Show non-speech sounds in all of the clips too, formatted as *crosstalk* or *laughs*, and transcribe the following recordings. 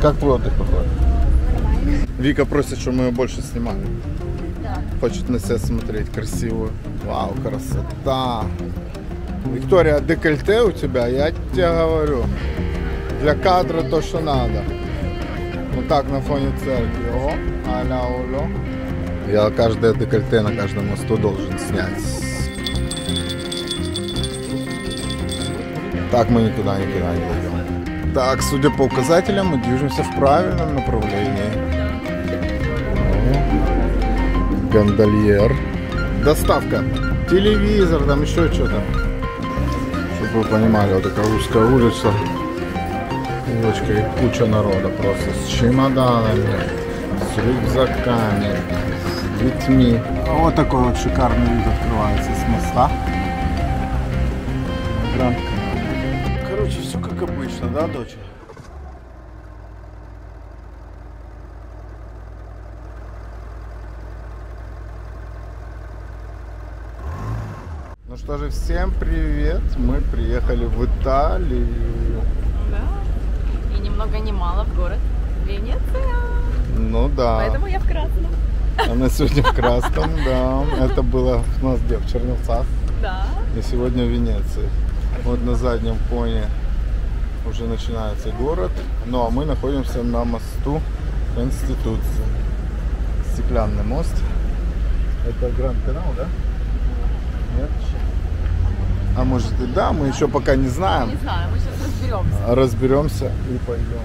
Как твой отдых проходит? Вика просит, чтобы мы ее больше снимали. Да. Хочет на себя смотреть красивую. Вау, красота. Виктория, декольте у тебя, я тебе говорю. Для кадра то, что надо. Вот так на фоне церкви. О, аля уло. Я каждое декольте на каждом мосту должен снять. Так мы никуда никуда не дойдем. Так, судя по указателям, мы движемся в правильном направлении. Гондольер. Доставка. Телевизор, там еще что-то. Чтобы вы понимали, вот такая узкая улица. Улочка и куча народа просто. С чемоданами, с рюкзаками, с детьми. Вот такой вот шикарный вид открывается с моста. Гранд как обычно, да, доча? Ну что же, всем привет! Мы приехали в Италию. Да. И ни много ни мало в город Венеция. Ну да. Поэтому я в красном. Она сегодня в красном, да. *laughs* Это было у нас где? В Черновцах. Да. И сегодня в Венеции. Вот на заднем фоне уже начинается город. Ну а мы находимся на мосту Конституции. Стеклянный мост. Это Гранд Канал, да? Нет? А может и да, мы еще пока не знаем. Не знаю, мы сейчас разберемся. разберемся и пойдем.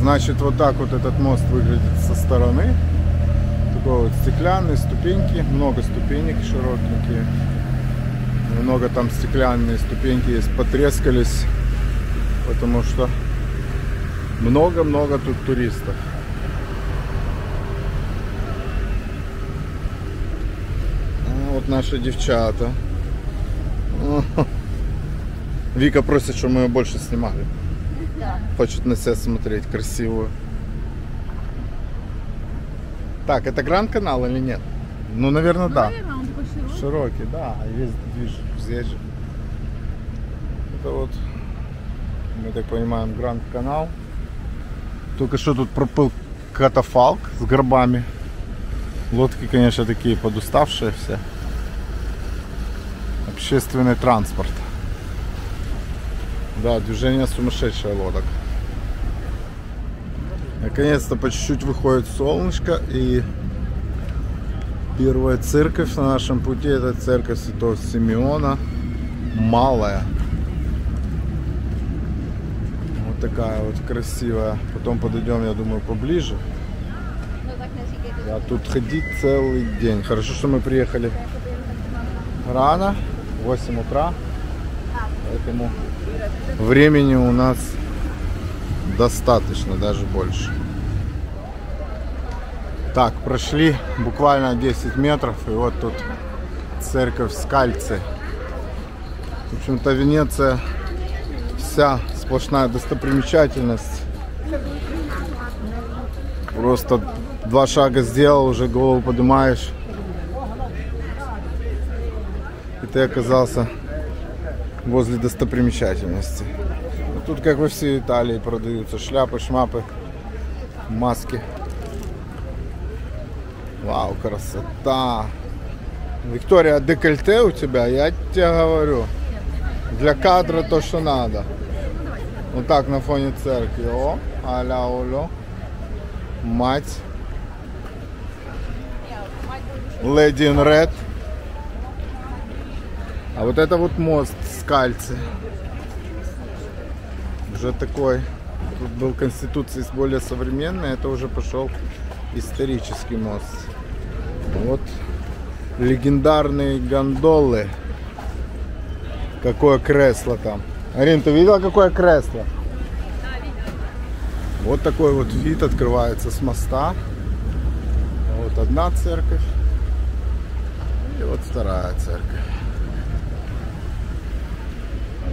Значит, вот так вот этот мост выглядит со стороны. Такой вот стеклянный, ступеньки, много ступенек широкенькие. Много там стеклянные ступеньки есть, потрескались, потому что много-много тут туристов. А Вот наши девчата. *laughs* Вика просит, чтобы мы ее больше снимали. Да. Хочет на себя смотреть красивую. Так, это Гранд канал или нет? Ну, наверное, да. Наверное, он такой широкий. Широкий, да. Весь движ здесь же. Это вот, мы так понимаем, Гранд канал. Только что тут проплыл катафалк с горбами. Лодки, конечно, такие подуставшие все. Общественный транспорт. Да, движение сумасшедшее лодок. Наконец-то по чуть-чуть выходит солнышко и первая церковь на нашем пути это церковь Святого Симеона малая. Вот такая вот красивая. Потом подойдем, я думаю, поближе. А тут ходить целый день. Хорошо, что мы приехали рано, в 8 утра. Поэтому времени у нас достаточно, даже больше. Так, прошли буквально 10 метров, и вот тут церковь Скальцы. В общем-то, Венеция вся сплошная достопримечательность. Просто два шага сделал, уже голову поднимаешь. И ты оказался возле достопримечательности. Тут, как во всей Италии, продаются шляпы, шмапы, маски. Вау, красота! Виктория, декольте у тебя, я тебе говорю. Для кадра то, что надо. Вот так на фоне церкви. О, аля уло. Мать. Леди in. А вот это вот мост Скальцы. Уже такой. Тут был Конституция более современный, это уже пошел исторический мост. Вот легендарные гондолы. Какое кресло там. Арин, ты видела, какое кресло? Вот такой вот вид открывается с моста. Вот одна церковь. И вот вторая церковь.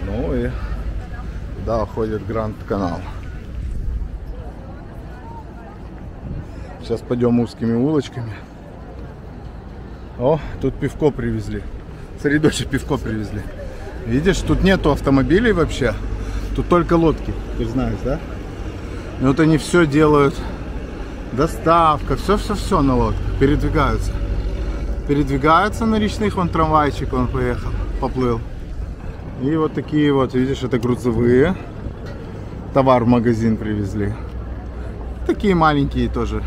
Ну и туда уходит Гранд Канал. Сейчас пойдем узкими улочками. О, тут пивко привезли. Смотри, дочь, пивко привезли. Видишь, тут нету автомобилей вообще. Тут только лодки. Ты знаешь, да? И вот они все делают. Доставка, все-все-все на лодках. Передвигаются. Передвигаются на речных, вон трамвайчик он поехал, поплыл. И вот такие вот, видишь, это грузовые. Товар в магазин привезли. Такие маленькие тоже.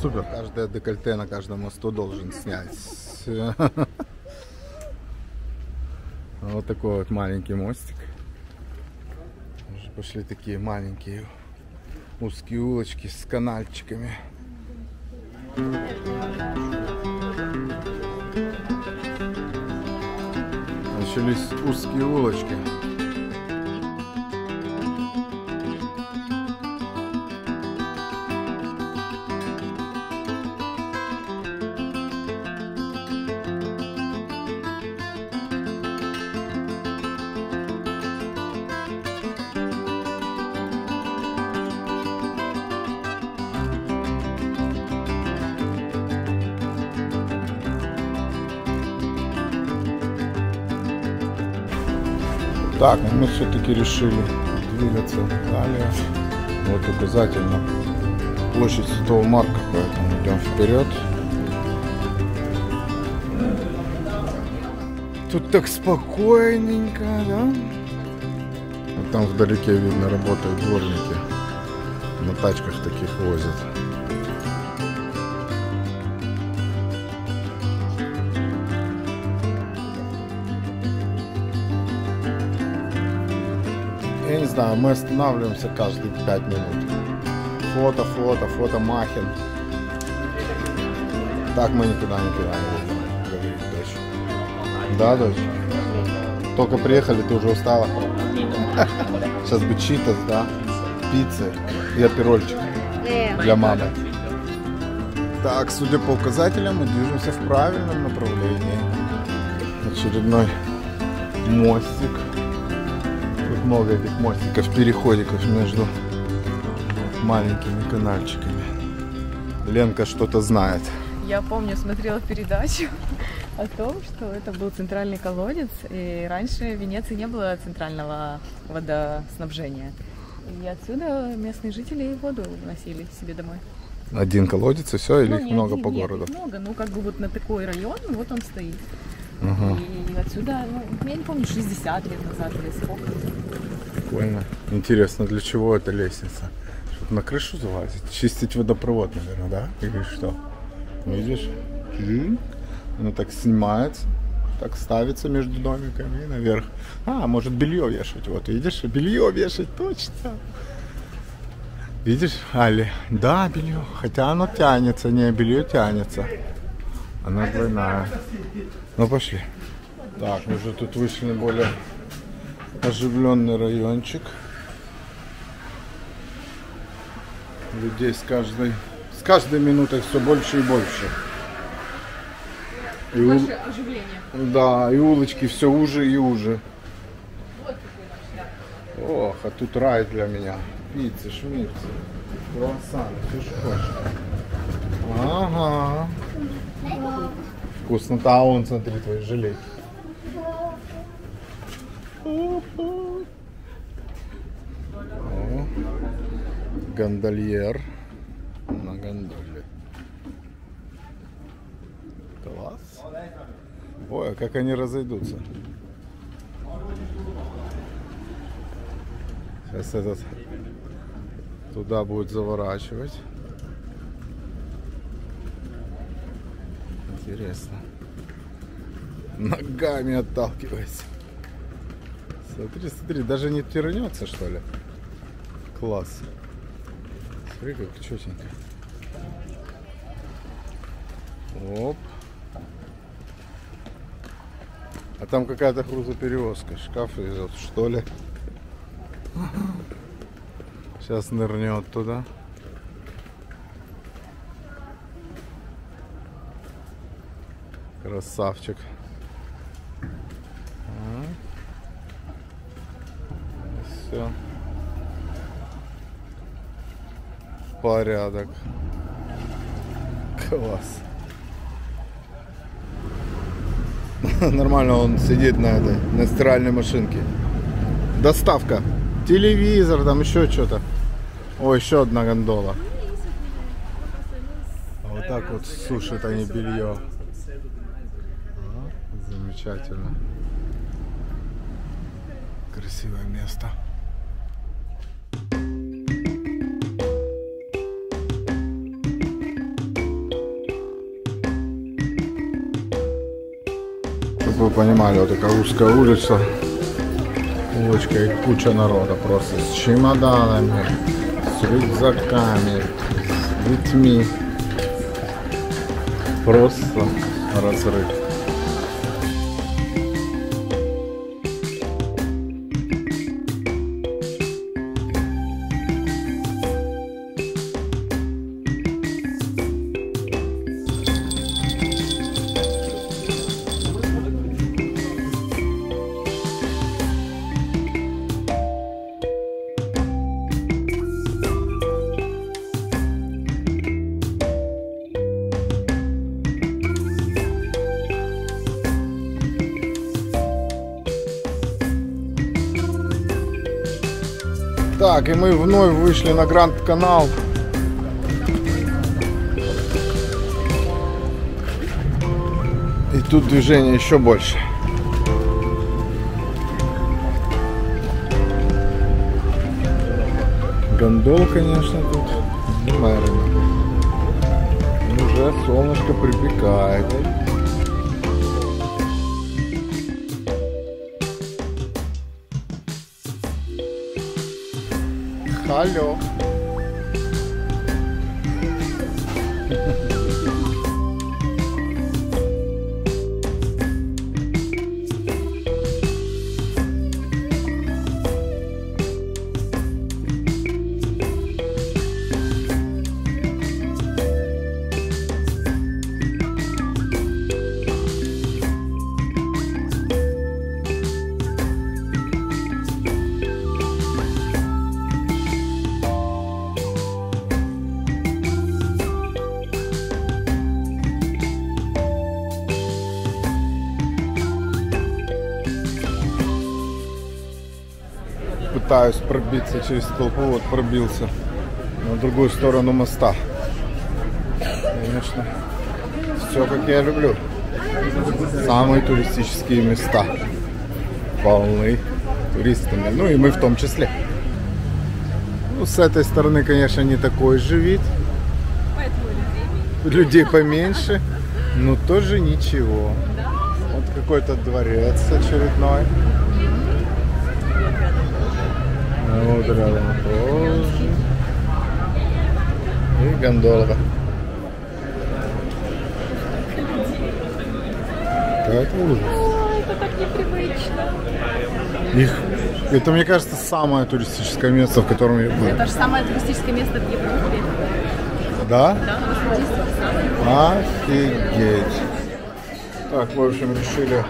Супер. Каждое декольте на каждом мосту должен снять. *laughs* Вот такой вот маленький мостик. Уже пошли такие маленькие узкие улочки с канальчиками. Начались узкие улочки. Так, ну мы все-таки решили двигаться далее. Вот указательно площадь Святого Марка, поэтому идем вперед. Тут так спокойненько, да? Вот там вдалеке видно работают дворники. На тачках таких возят. Я не знаю, мы останавливаемся каждые пять минут. Фото, фото, фото Махин. Так мы никуда не дочь. Да, дочь? Только приехали, ты уже устала? *laughs* Сейчас бы читас, да? Пиццы и аперольчик для мамы. Так, судя по указателям, мы движемся в правильном направлении. Очередной мостик. Много этих мостиков, переходиков между маленькими канальчиками. Ленка что-то знает. Я помню, смотрела передачу *laughs* о том, что это был центральный колодец, и раньше в Венеции не было центрального водоснабжения. И отсюда местные жители воду носили себе домой. Один колодец и все, или Ну, их много один, по нет, городу? много, ну как бы вот на такой район, вот он стоит. Ага, И отсюда, ну, я не помню, 60 лет назад или сколько. прикольно. Интересно, для чего эта лестница? Чтобы на крышу залазить? Чистить водопровод, наверное, да? Или что? Видишь? Она так снимается, так ставится между домиками и наверх. А, может белье вешать. Вот, видишь? Белье вешать, точно. Видишь, Али? Да, белье. Хотя оно тянется, не, белье тянется. Она двойная. Ну, пошли. Так, мы уже тут вышли на более оживленный райончик. Людей с каждой, с каждой минутой все больше и больше. И у- оживления. да, и улочки все уже и уже. Ох, а тут рай для меня. Пиццы, шмицы, круассаны, ты ж хочешь. Ага. Вкусно. А он, смотри, твои желейки. О, Гондольер на гондоле. Класс. Ой, а как они разойдутся. Сейчас этот туда будет заворачивать. Интересно. Ногами отталкивайся. Смотри, смотри, даже не тернется, что ли. Класс. Смотри, как четенько. Оп. А там какая-то грузоперевозка. Шкаф везет, что ли? Сейчас нырнет туда. Красавчик. Все. Порядок. Класс. *laughs* Нормально он сидит на этой, на стиральной машинке. Доставка. телевизор, там еще что-то. О, еще одна гондола. А вот так вот сушат они белье. Замечательно. Красивое место. Чтобы вы понимали, вот такая узкая улица. Улочка и куча народа просто с чемоданами, с рюкзаками, с детьми. Просто разрыв. Так, и мы вновь вышли на Гранд Канал. И тут движение еще больше. Гондол, конечно, тут. И Уже солнышко припекает. Hallo. Пытаюсь пробиться через толпу, вот пробился на другую сторону моста. Конечно, все как я люблю. Самые туристические места полны туристами, ну и мы в том числе. Ну, с этой стороны, конечно, не такой же вид. Людей поменьше, но тоже ничего. Вот какой-то дворец очередной. Тоже. И гондола. Какой ужас. Это так непривычно. Их, это, мне кажется, самое туристическое место, в котором я был. Это же самое туристическое место в Европе. Да? Да. Офигеть. Так, в общем, решили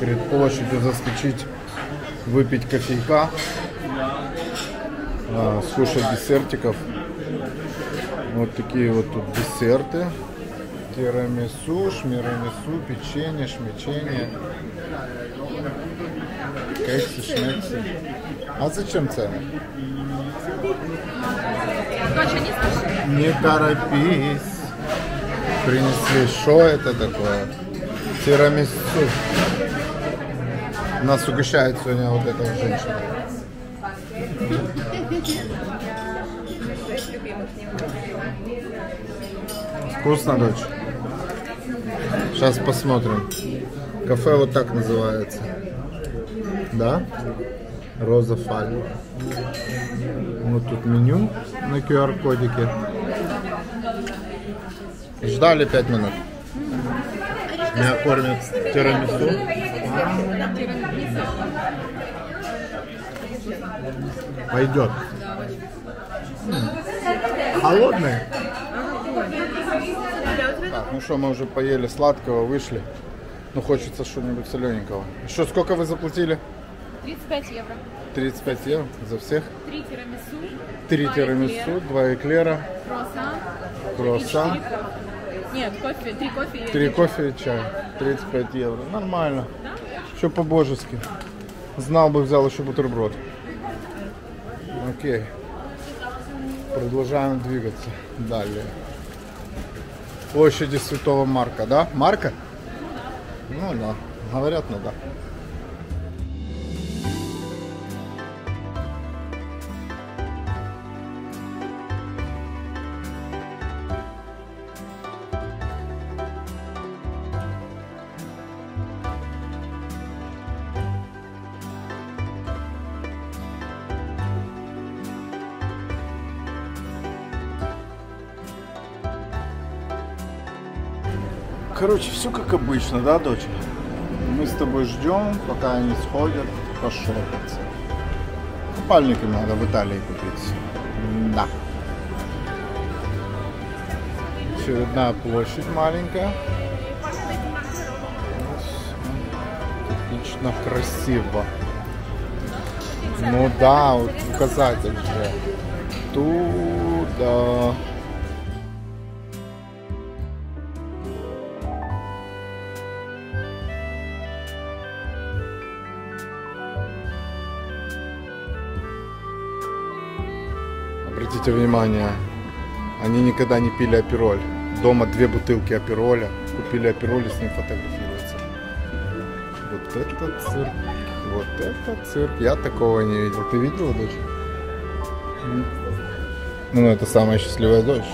перед площадью заскочить, выпить кофейка, а, скушать десертиков. Вот такие вот тут десерты. Тирамису, шмирамису, печенье, шмеченье. Кекси, шмекси. А зачем цены? Не торопись. Принесли. Что это такое? Тирамису. Нас угощает сегодня вот эта женщина. Вкусно, дочь? Сейчас посмотрим. Кафе вот так называется. Да? Роза Фаль. Вот тут меню на QR-кодике. Ждали 5 минут. Меня кормят тирамису. Пойдет. М. Холодный? Так, ну что, мы уже поели сладкого, вышли. Ну, хочется что-нибудь солененького. Еще сколько вы заплатили? 35 евро. 35 евро за всех. Три тирамису. Три тирамису, два эклера, Круассан. круассан. Нет, кофе, три кофе и три кофе и чай. 35 евро. Нормально. Все по-божески. Знал бы, взял еще бутерброд. Окей. Продолжаем двигаться далее. Площади Святого Марка, да? Марка? Ну да, говорят, ну да. Как обычно, да, дочь? Мы с тобой ждем, пока они сходят пошопиться. Купальники надо в Италии купить. Да. Очередная площадь маленькая. Отлично, красиво. Ну да, вот указатель же. Туда. Обратите внимание, они никогда не пили апероль. Дома две бутылки апероля. Купили апероль и с ним фотографируются. Вот это цирк. Вот это цирк. Я такого не видел. Ты видела, дочь? Ну, это самая счастливая дочь.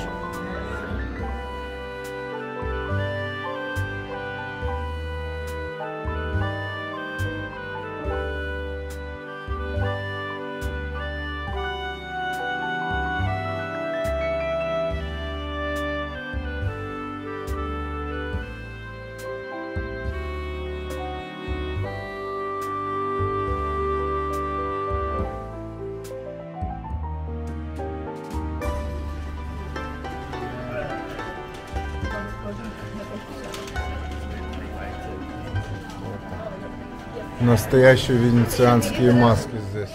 Настоящие венецианские маски здесь.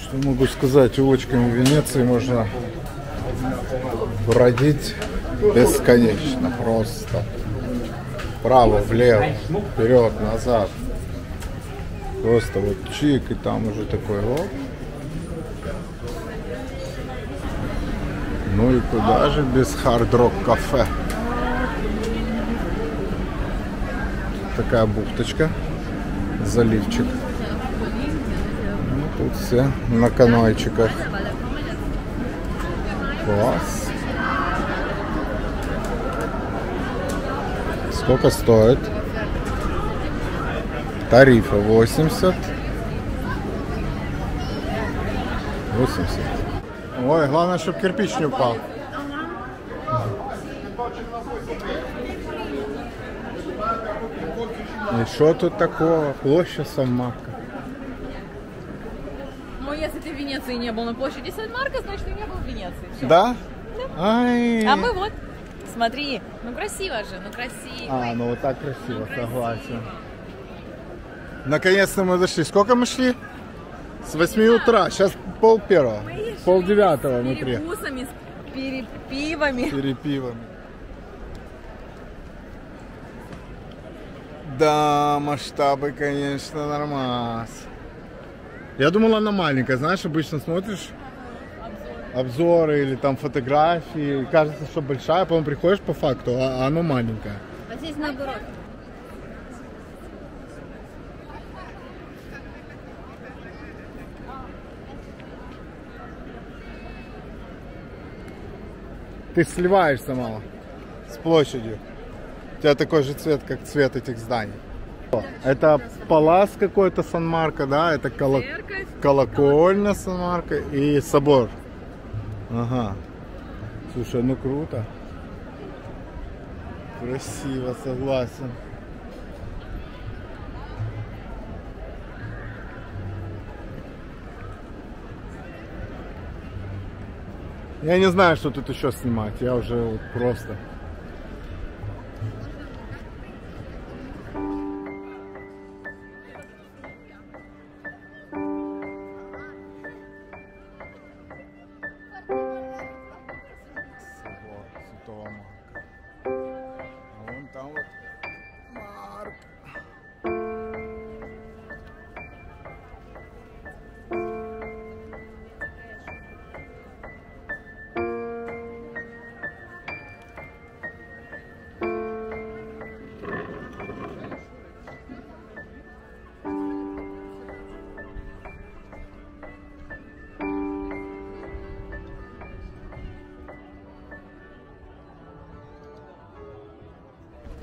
Что могу сказать, улочками Венеции можно бродить бесконечно просто. Вправо, влево, вперед, назад. Просто вот чик, и там уже такой оп. Ну и куда же без хард-рок кафе? Такая бухточка, заливчик. Ну, тут все на канойчиках. Класс. Сколько стоит? Тарифы 80. 80. Ой, главное, чтобы кирпич не упал. И что тут такого? Площадь Сан-Марко. Ну, если ты в Венеции не был на площади Сан-Марко, значит, ты не был в Венеции. Всё. Да? Ай. А мы вот. Смотри, ну красиво же, ну красиво. А, ну вот так красиво, согласен. Наконец-то мы дошли. Сколько мы шли? С 8 утра. Сейчас пол первого. Пол девятого С внутри. перекусами, с перепивами. Перепивами. Да, масштабы, конечно, нормас. Я думал, она маленькая. Знаешь, обычно смотришь обзоры или там фотографии, кажется, что большая, а потом приходишь по факту, а оно маленькое. А здесь наоборот. Ты сливаешься мало с площадью. У тебя такой же цвет, как цвет этих зданий. Это палас какой-то Сан-Марко, да? Это коло- Церковь. колокольня Сан-Марко и собор. Ага. Слушай, ну круто. Красиво, согласен. Я не знаю, что тут еще снимать. Я уже вот просто.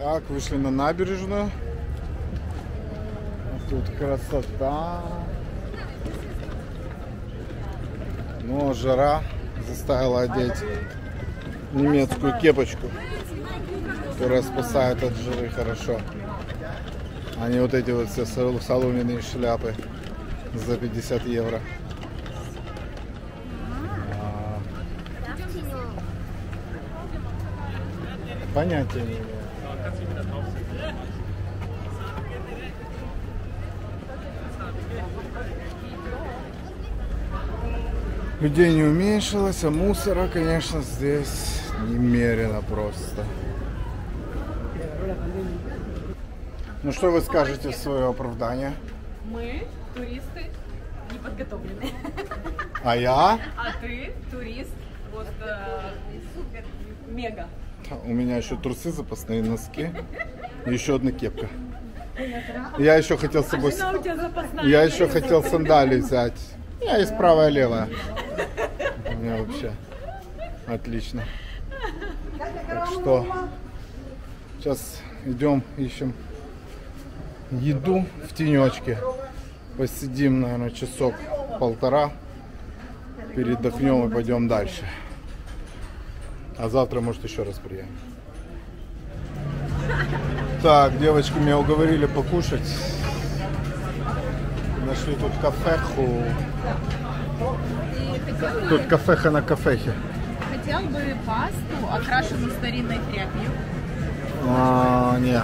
Так, вышли на набережную. А Тут красота. Но жара заставила одеть немецкую кепочку, которая спасает от жары хорошо. А вот эти вот все сол- соломенные шляпы за 50 евро. А, Понятия не имею. Людей не уменьшилось, а мусора, конечно, здесь немерено просто. Ну что вы скажете в свое оправдание? Мы, туристы, неподготовленные. А я? А ты, турист, вот э, супер, мега. У меня еще трусы, запасные носки еще одна кепка. Я еще хотел с собой... Запасная. Я еще хотел сандалии взять. Я есть правая левая. У меня вообще отлично. Так что сейчас идем, ищем еду в тенечке. Посидим, наверное, часок полтора. Передохнем и пойдем дальше. А завтра, может, еще раз приедем. Так, девочки меня уговорили покушать. Нашли тут кафеху. Тут кафеха на кафехе. Хотел бы пасту, окрашенную старинной тряпью. А, не.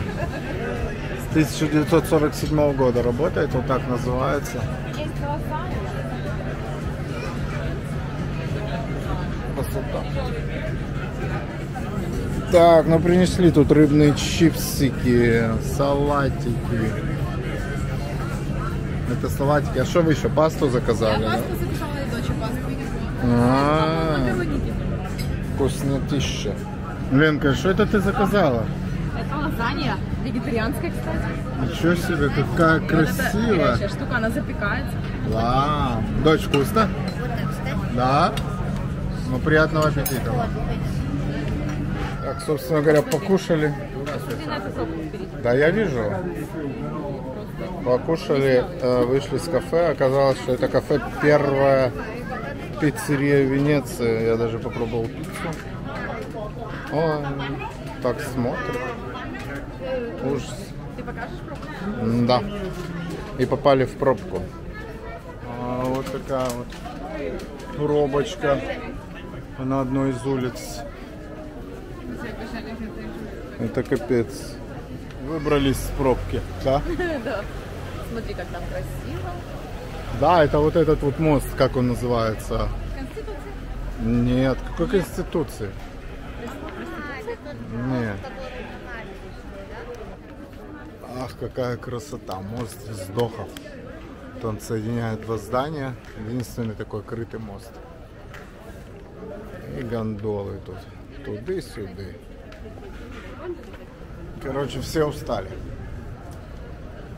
С 1947 года работает, вот так называется. Красота. Так, ну принесли тут рыбные чипсики, салатики. Это салатики. А что вы еще? Пасту заказали? да? Пасту заказала и дочь пасту. А, вкуснотища. Ленка, что это ты заказала? Это лазанья. Вегетарианская, кстати. Ничего себе, какая это красивая. горячая штука, она запекается. Да. Дочь, вкусно? Да. Ну, приятного аппетита. Так, собственно говоря, покушали. Да, я вижу. Покушали, э, вышли с кафе. Оказалось, что это кафе первая пиццерия в Венеции. Я даже попробовал пиццу. Ой, так смотрит. Ужас. Ты покажешь пробку? Да. И попали в пробку. А, вот такая вот пробочка на одной из улиц. Это капец. Выбрались с пробки. Да? *laughs* Да. Смотри, как там красиво. Да, это вот этот вот мост, как он называется? Конституция. Нет, какой конституции? Нет. Ах, какая красота. Мост вздохов. Он соединяет два здания. Единственный такой крытый мост. И гондолы тут. Туды-сюды. Короче, все устали.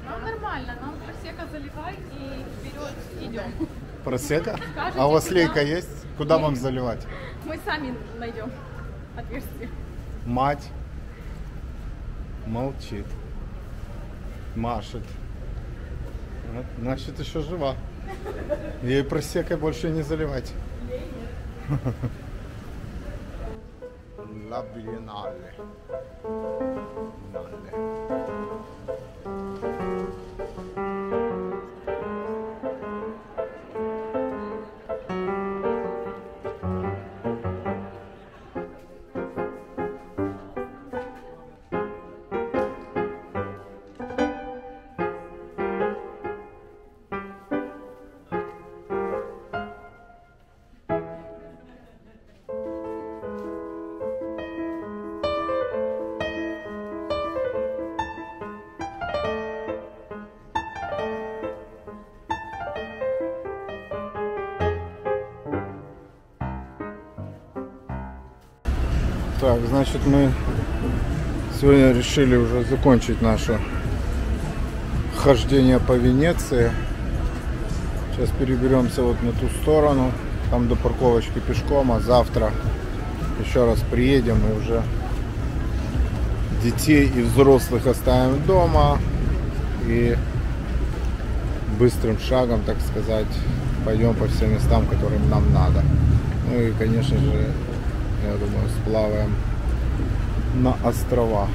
Ну, нормально. Нам просека заливай и вперед идем. Просека? Скажите, А у вас куда? лейка есть? Куда вам заливать? Мы сами найдем отверстие. Мать молчит, машет. Значит, еще жива. Ей просекой больше не заливать. Биеннале. Нале. Так, значит, мы сегодня решили уже закончить наше хождение по Венеции. Сейчас переберемся вот на ту сторону, там до парковочки пешком, а завтра еще раз приедем и уже детей и взрослых оставим дома и быстрым шагом, так сказать, пойдем по всем местам, которым нам надо. Ну и, конечно же, я думаю, сплаваем на острова.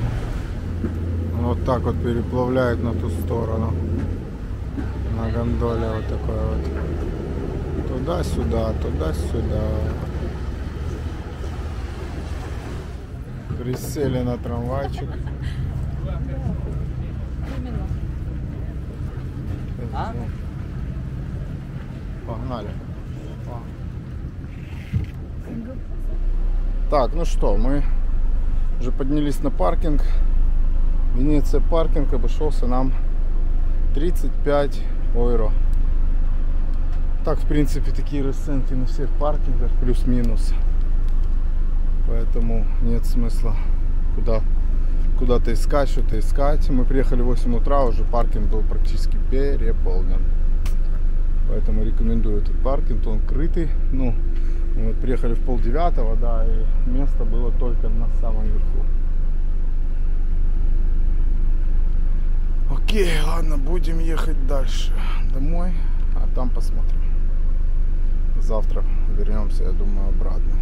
Вот так вот переплавляет на ту сторону. На гондоле вот такой вот. Туда-сюда, туда-сюда. Присели на трамвайчик. Погнали. Так, ну что, мы уже поднялись на паркинг. Венеция паркинг обошелся нам 35 евро. Так, в принципе, такие расценки на всех паркингах, плюс-минус. Поэтому нет смысла куда куда-то искать, что-то искать. Мы приехали в 8 утра, уже паркинг был практически переполнен. Поэтому рекомендую этот паркинг, он крытый. Ну, мы вот приехали в пол девятого, да, и место было только на самом верху. Окей, ладно, будем ехать дальше домой, а там посмотрим. Завтра вернемся, я думаю, обратно.